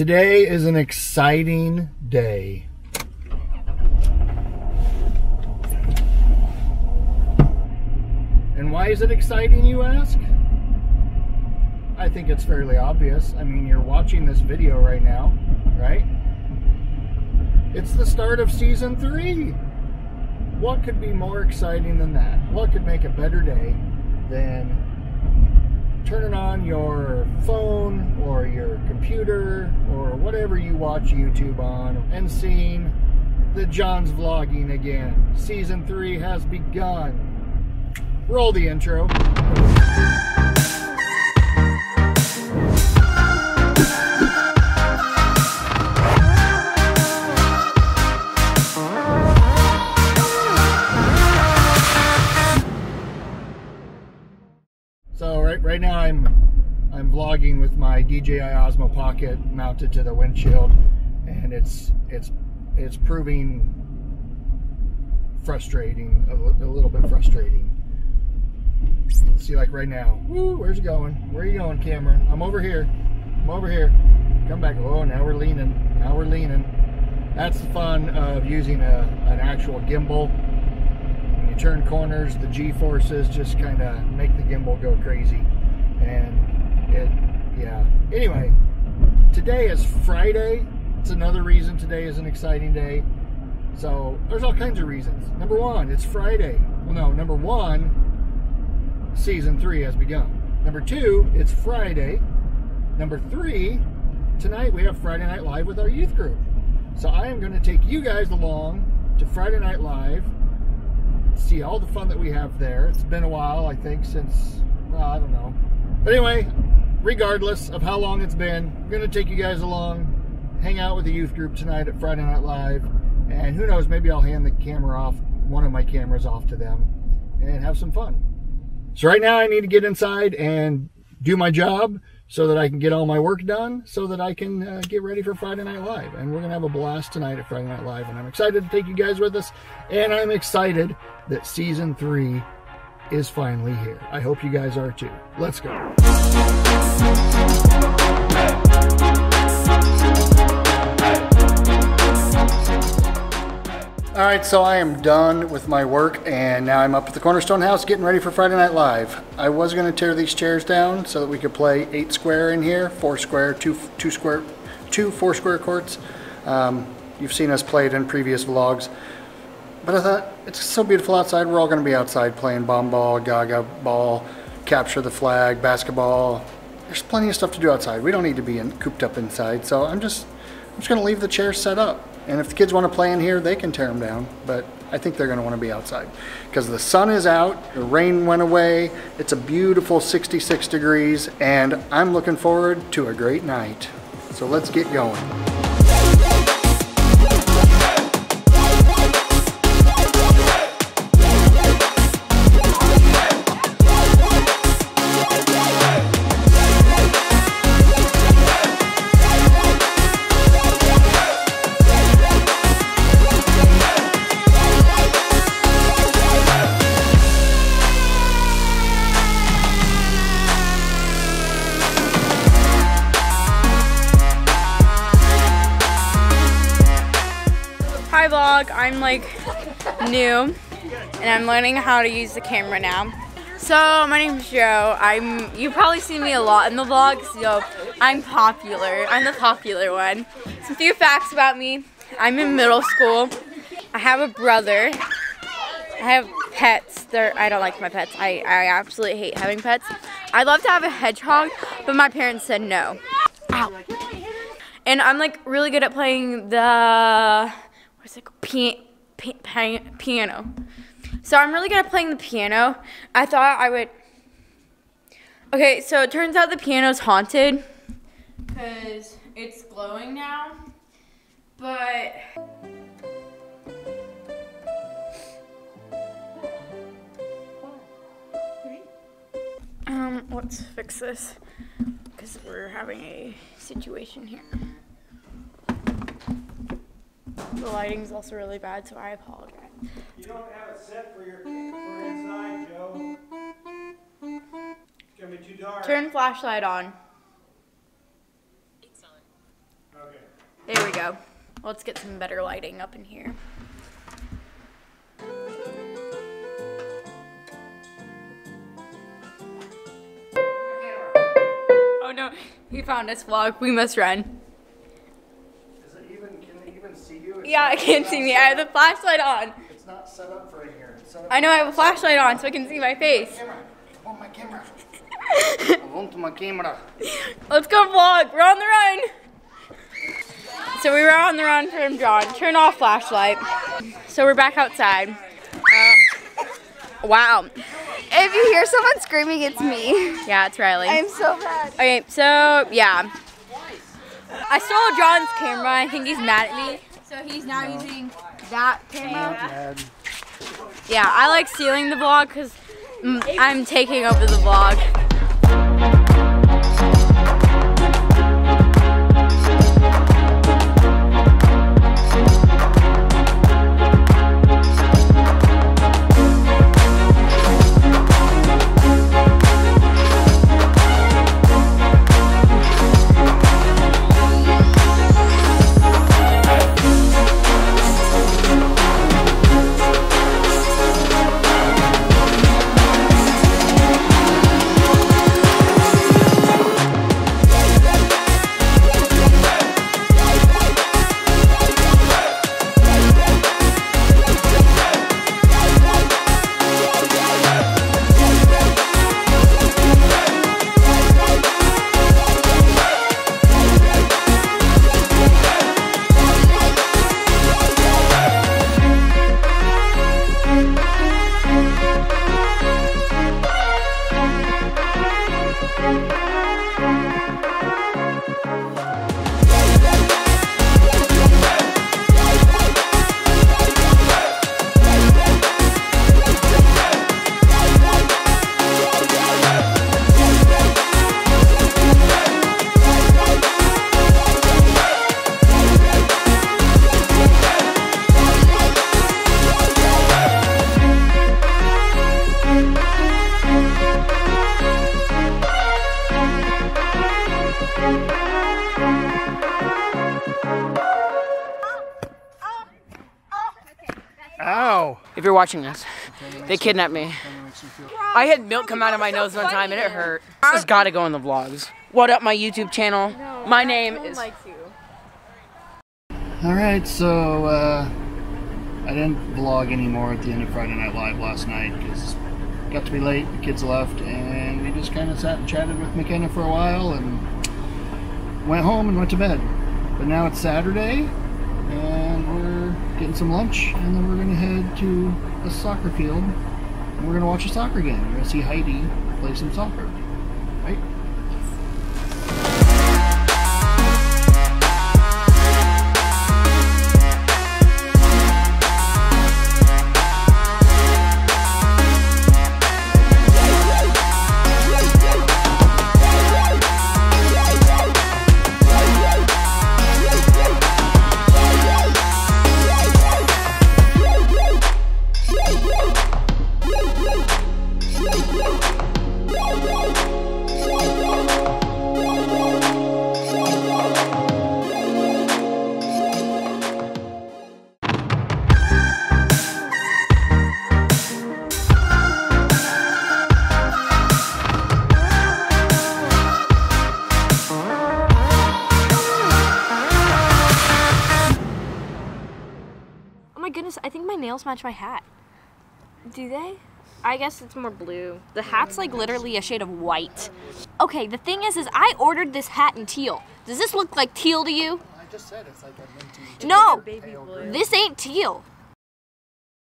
Today is an exciting day. And why is it exciting, you ask? I think it's fairly obvious. I mean, you're watching this video right now, right? It's the start of season three. What could be more exciting than that? What could make a better day than turning on your phone or your computer or whatever you watch YouTube on and seeing that John's vlogging again. Season three has begun. Roll the intro. Right now I'm I'm vlogging with my DJI Osmo Pocket mounted to the windshield, and it's it's it's proving frustrating a, a little bit frustrating. See like right now, woo, where's it going? Where are you going, camera? I'm over here. I'm over here. Come back. Oh, now we're leaning. Now we're leaning. That's the fun of using a, an actual gimbal turn corners, the G forces just kind of make the gimbal go crazy. And it, yeah. Anyway, today is Friday. It's another reason today is an exciting day. So there's all kinds of reasons. Number one, it's Friday. Well, no, number one, season three has begun. Number two, it's Friday. Number three, tonight we have Friday Night Live with our youth group. So I am going to take you guys along to Friday Night Live see all the fun that we have there. It's been a while, I think, since, well, I don't know. But anyway, regardless of how long it's been, I'm going to take you guys along, hang out with the youth group tonight at Friday Night Live, and who knows, maybe I'll hand the camera off, one of my cameras off to them, and have some fun. So right now I need to get inside and do my job so that I can get all my work done so that I can uh, get ready for Friday Night Live. And we're going to have a blast tonight at Friday Night Live. And I'm excited to take you guys with us. And I'm excited that season three is finally here. I hope you guys are too. Let's go. All right, so I am done with my work and now I'm up at the Cornerstone House getting ready for Friday Night Live. I was gonna tear these chairs down so that we could play eight square in here, four square, two, two square, two four square courts. Um, you've seen us play it in previous vlogs. But I thought, it's so beautiful outside, we're all gonna be outside playing bomb ball, gaga ball, capture the flag, basketball. There's plenty of stuff to do outside. We don't need to be in, cooped up inside, so I'm just, I'm just gonna leave the chairs set up. And if the kids want to play in here, they can tear them down. But I think they're going to want to be outside because the sun is out, the rain went away, it's a beautiful 66 degrees, and I'm looking forward to a great night. So let's get going. Hi vlog, I'm like new and I'm learning how to use the camera now. So my name's Joe. I'm you probably see me a lot in the vlogs, so I'm popular. I'm the popular one. Some few facts about me. I'm in middle school. I have a brother. I have pets. They're, I don't like my pets. I, I absolutely hate having pets. I'd love to have a hedgehog, but my parents said no. Ow. And I'm like really good at playing the what's it called? Pi- pi- piano. So I'm really good at playing the piano. I thought I would. Okay, so it turns out the piano's haunted because it's glowing now. But um, let's fix this because we're having a situation here. The lighting's also really bad, so I apologize. You don't have it set for your, for inside, Joe. It's gonna be too dark. Turn flashlight on. There we go. Let's get some better lighting up in here. Oh no, he found us vlog. We must run. Is it even, can they even see you? It's Yeah, I can't see me. I have the flashlight on. It's not set up for in here. It's set up I know I have a flashlight on so I can see my face. Camera. I want my camera. I want my camera. Let's go vlog. We're on the run. So we were on the run from John. Turn off flashlight. So we're back outside. Uh, wow. If you hear someone screaming, it's me. Yeah, it's Riley. I'm so bad. Okay, so yeah. I stole John's camera. I think he's mad at me. So he's now using that camera. Yeah, I like stealing the vlog because mm, I'm taking over the vlog. If you're watching this, they kidnapped me. I had milk come out of my nose one time and it hurt. This has got to go in the vlogs. What up, my YouTube channel? My name is. All right, so uh, I didn't vlog anymore at the end of Friday Night Live last night because got to be late. The kids left, and we just kind of sat and chatted with McKenna for a while, and went home and went to bed. But now it's Saturday, and we're getting some lunch, and then we're gonna head to a soccer field, and we're gonna watch a soccer game. We're gonna see Heidi play some soccer, right? Oh my goodness, I think my nails match my hat. Do they? I guess it's more blue. The oh hat's like literally a shade of white. Okay, the thing is, is I ordered this hat in teal. Does this look like teal to you? I just said it's like a minty. No, this ain't teal.